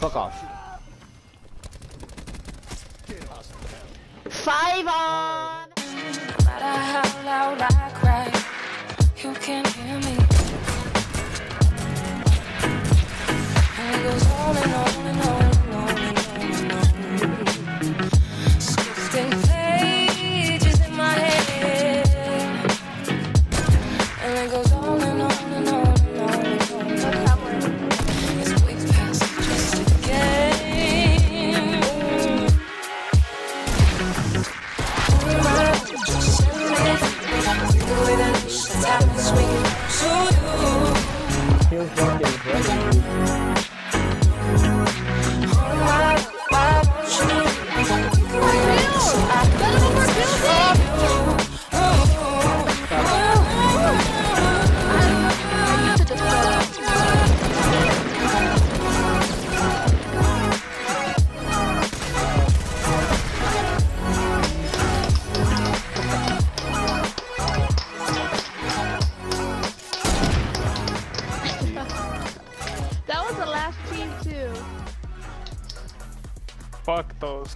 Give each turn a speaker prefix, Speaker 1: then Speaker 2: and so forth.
Speaker 1: Fuck off.
Speaker 2: Five on!
Speaker 3: goes on.
Speaker 2: 听说有合影。
Speaker 4: fuck those